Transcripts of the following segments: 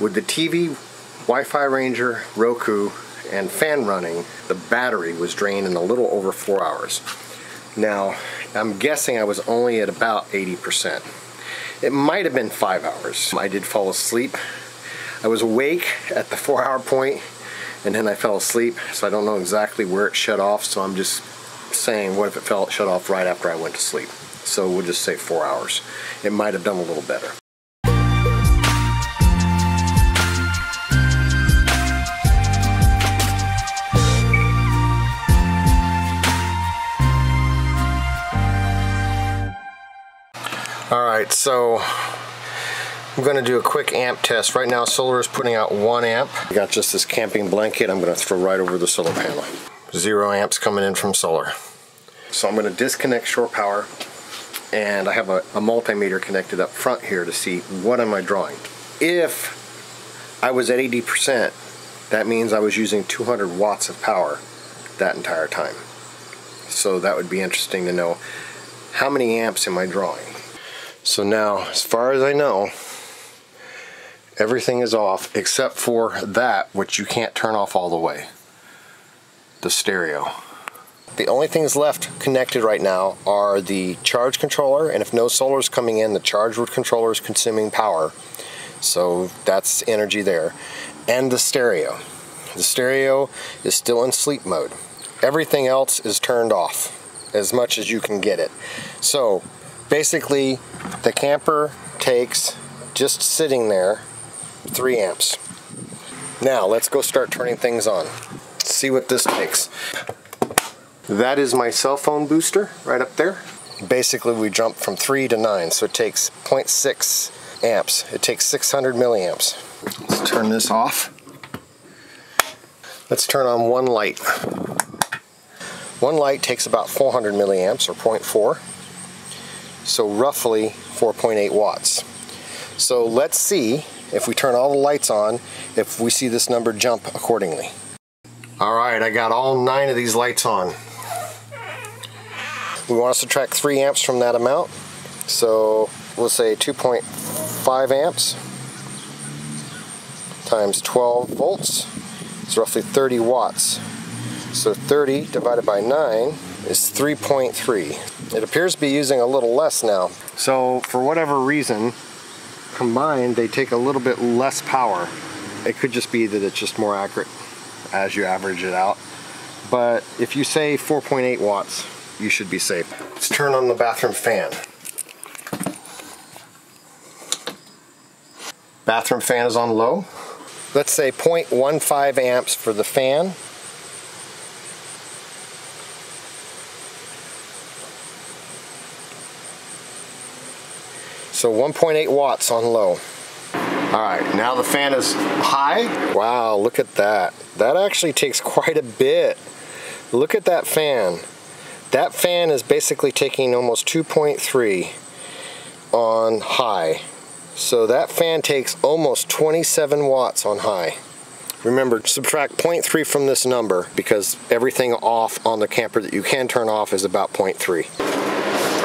With the TV, Wi-Fi Ranger, Roku, and fan running, the battery was drained in a little over four hours. Now, I'm guessing I was only at about 80%. It might have been five hours. I did fall asleep. I was awake at the four hour point and then I fell asleep, so I don't know exactly where it shut off, so I'm just saying what if it fell shut off right after I went to sleep. So we'll just say four hours. It might have done a little better. Alright, so I'm going to do a quick amp test. Right now solar is putting out 1 amp. I got just this camping blanket I'm going to throw right over the solar panel. Zero amps coming in from solar. So I'm going to disconnect shore power and I have a, a multimeter connected up front here to see what am I drawing. If I was at 80%, that means I was using 200 watts of power that entire time. So that would be interesting to know how many amps am I drawing. So now, as far as I know, everything is off except for that which you can't turn off all the way. The stereo. The only things left connected right now are the charge controller and if no solar is coming in the charge controller is consuming power. So that's energy there. And the stereo. The stereo is still in sleep mode. Everything else is turned off as much as you can get it. So basically the camper takes just sitting there 3 amps. Now let's go start turning things on. see what this takes. That is my cell phone booster right up there. Basically we jump from 3 to 9 so it takes 0.6 amps. It takes 600 milliamps. Let's turn this off. Let's turn on one light. One light takes about 400 milliamps or 0.4 so roughly 4.8 watts. So let's see if we turn all the lights on, if we see this number jump accordingly. All right, I got all nine of these lights on. We want to subtract 3 amps from that amount, so we'll say 2.5 amps times 12 volts is roughly 30 watts. So 30 divided by 9 is 3.3. It appears to be using a little less now. So for whatever reason, combined they take a little bit less power. It could just be that it's just more accurate as you average it out. But if you say 4.8 watts, you should be safe. Let's turn on the bathroom fan. Bathroom fan is on low. Let's say 0.15 amps for the fan So 1.8 watts on low. All right, now the fan is high. Wow, look at that. That actually takes quite a bit. Look at that fan. That fan is basically taking almost 2.3 on high. So that fan takes almost 27 watts on high. Remember, subtract 0.3 from this number because everything off on the camper that you can turn off is about 0.3.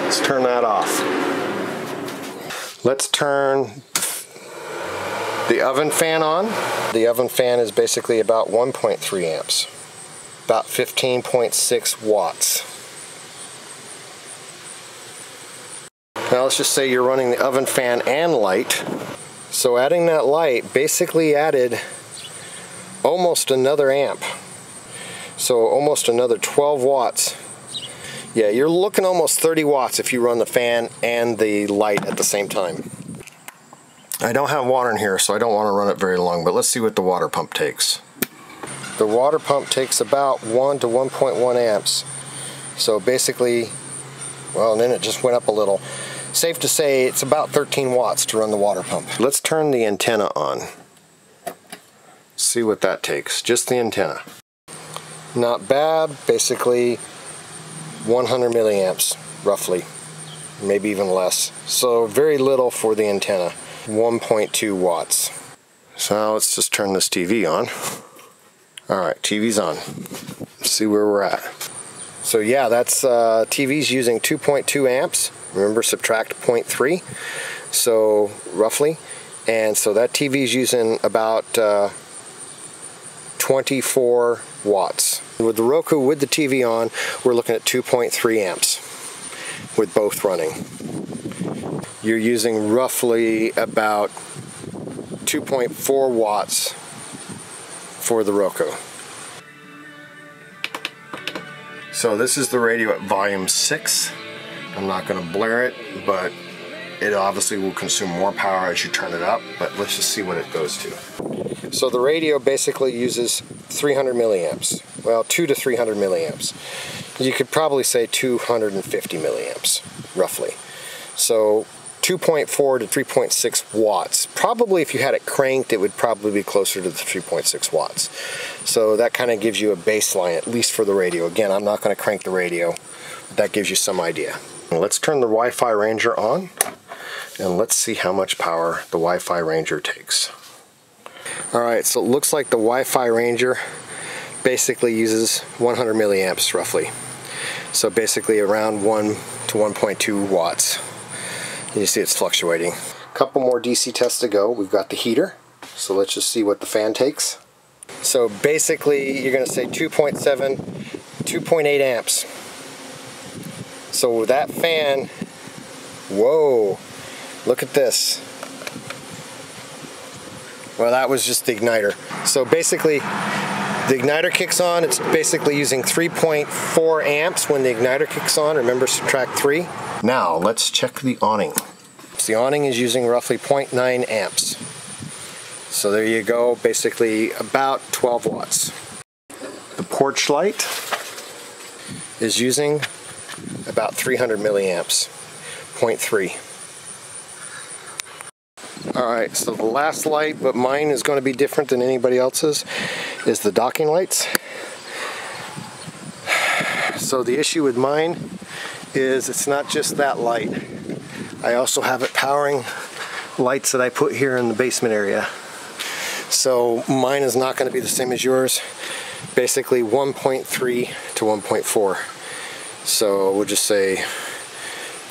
Let's turn that off. Let's turn the oven fan on. The oven fan is basically about 1.3 amps, about 15.6 watts. Now let's just say you're running the oven fan and light. So adding that light basically added almost another amp. So almost another 12 watts yeah, you're looking almost 30 watts if you run the fan and the light at the same time. I don't have water in here, so I don't want to run it very long, but let's see what the water pump takes. The water pump takes about 1 to 1.1 amps. So basically, well, and then it just went up a little. Safe to say it's about 13 watts to run the water pump. Let's turn the antenna on. See what that takes, just the antenna. Not bad, basically 100 milliamps roughly maybe even less. So very little for the antenna 1.2 watts. So now let's just turn this TV on. Alright TV's on. Let's see where we're at. So yeah that's uh, TV's using 2.2 amps. Remember subtract 0.3 so roughly. And so that TV is using about uh, 24 watts. With the Roku with the TV on, we're looking at 2.3 amps with both running. You're using roughly about 2.4 watts for the Roku. So this is the radio at volume 6. I'm not going to blare it, but it obviously will consume more power as you turn it up, but let's just see what it goes to. So the radio basically uses 300 milliamps. Well, 2 to 300 milliamps. You could probably say 250 milliamps, roughly. So 2.4 to 3.6 watts. Probably if you had it cranked, it would probably be closer to the 3.6 watts. So that kind of gives you a baseline, at least for the radio. Again, I'm not going to crank the radio. But that gives you some idea. Let's turn the Wi-Fi Ranger on and let's see how much power the Wi-Fi Ranger takes. Alright, so it looks like the Wi-Fi Ranger basically uses 100 milliamps roughly. So basically around 1 to 1.2 watts. You see it's fluctuating. A couple more DC tests to go. We've got the heater. So let's just see what the fan takes. So basically you're going to say 2.7, 2.8 amps. So that fan, whoa, Look at this. Well, that was just the igniter. So basically, the igniter kicks on. It's basically using 3.4 amps when the igniter kicks on. Remember, subtract 3. Now, let's check the awning. So the awning is using roughly 0.9 amps. So there you go, basically about 12 watts. The porch light is using about 300 milliamps, 0.3. Alright, so the last light, but mine is going to be different than anybody else's, is the docking lights. So the issue with mine is it's not just that light. I also have it powering lights that I put here in the basement area. So mine is not going to be the same as yours. Basically 1.3 to 1.4. So we'll just say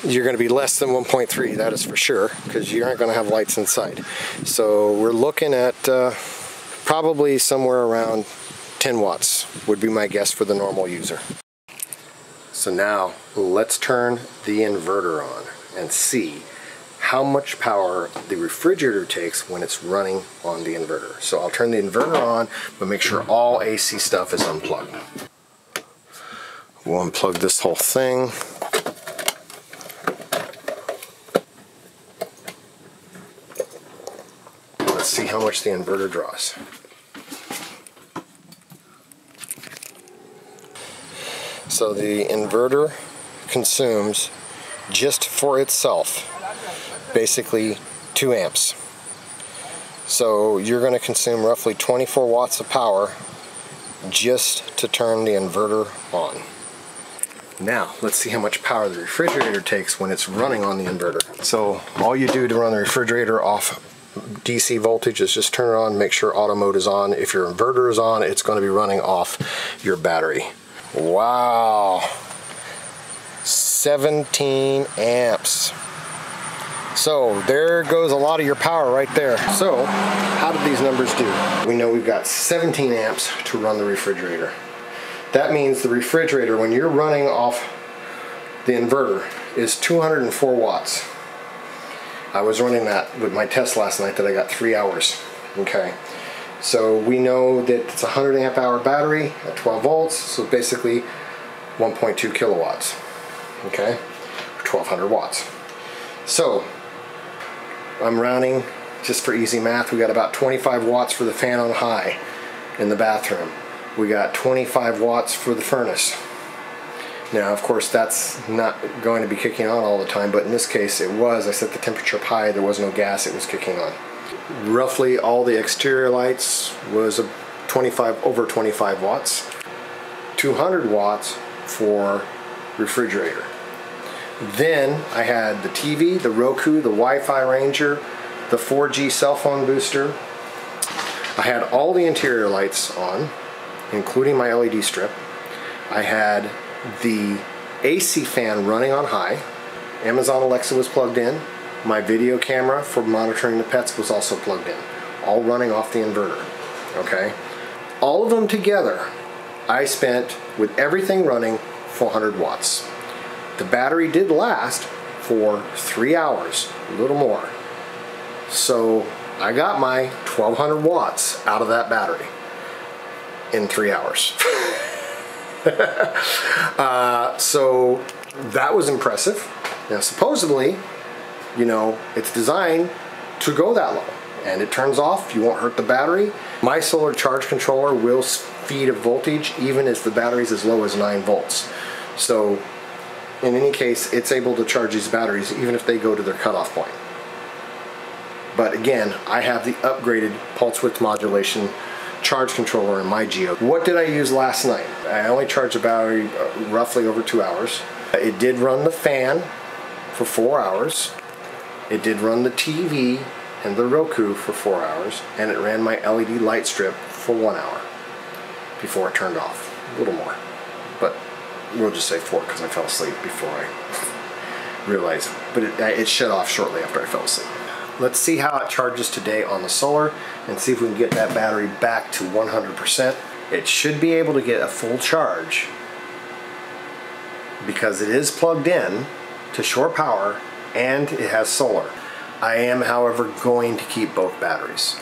you're going to be less than 1.3 that is for sure because you aren't going to have lights inside. So we're looking at uh, probably somewhere around 10 watts would be my guess for the normal user. So now let's turn the inverter on and see how much power the refrigerator takes when it's running on the inverter. So I'll turn the inverter on but make sure all AC stuff is unplugged. We'll unplug this whole thing see how much the inverter draws. So the inverter consumes just for itself basically 2 amps. So you're going to consume roughly 24 watts of power just to turn the inverter on. Now, let's see how much power the refrigerator takes when it's running on the inverter. So all you do to run the refrigerator off DC voltage is just turn it on, make sure auto mode is on. If your inverter is on, it's going to be running off your battery. Wow. 17 amps. So there goes a lot of your power right there. So how did these numbers do? We know we've got 17 amps to run the refrigerator. That means the refrigerator, when you're running off the inverter, is 204 watts. I was running that with my test last night that I got three hours. Okay. So we know that it's a 100 amp hour battery at 12 volts, so basically 1.2 kilowatts. Okay, 1200 watts. So I'm rounding just for easy math. We got about 25 watts for the fan on high in the bathroom. We got 25 watts for the furnace. Now, of course, that's not going to be kicking on all the time, but in this case it was. I set the temperature up high, there was no gas, it was kicking on. Roughly all the exterior lights was a 25 over 25 watts. 200 watts for refrigerator. Then I had the TV, the Roku, the Wi-Fi Ranger, the 4G cell phone booster. I had all the interior lights on, including my LED strip. I had the AC fan running on high. Amazon Alexa was plugged in. My video camera for monitoring the pets was also plugged in, all running off the inverter, okay? All of them together, I spent, with everything running, 400 watts. The battery did last for three hours, a little more. So I got my 1200 watts out of that battery in three hours. uh, so that was impressive. Now, supposedly, you know, it's designed to go that low and it turns off, you won't hurt the battery. My solar charge controller will feed a voltage even if the battery's as low as 9 volts. So in any case, it's able to charge these batteries even if they go to their cutoff point. But again, I have the upgraded pulse width modulation charge controller in my Geo. What did I use last night? I only charged the battery uh, roughly over two hours. It did run the fan for four hours. It did run the TV and the Roku for four hours, and it ran my LED light strip for one hour before it turned off. A little more, but we'll just say four because I fell asleep before I realized. But it, it shut off shortly after I fell asleep. Let's see how it charges today on the solar and see if we can get that battery back to 100%. It should be able to get a full charge because it is plugged in to shore power and it has solar. I am, however, going to keep both batteries.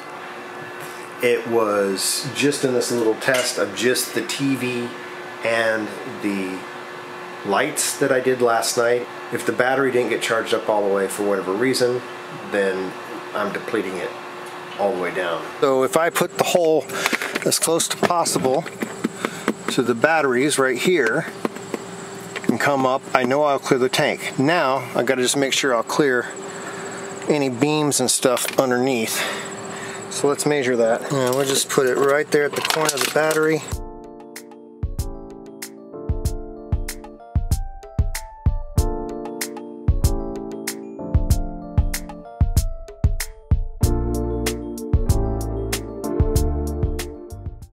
It was just in this little test of just the TV and the lights that I did last night. If the battery didn't get charged up all the way for whatever reason, then I'm depleting it all the way down. So if I put the hole as close to possible to the batteries right here and come up, I know I'll clear the tank. Now, I gotta just make sure I'll clear any beams and stuff underneath. So let's measure that. And we'll just put it right there at the corner of the battery.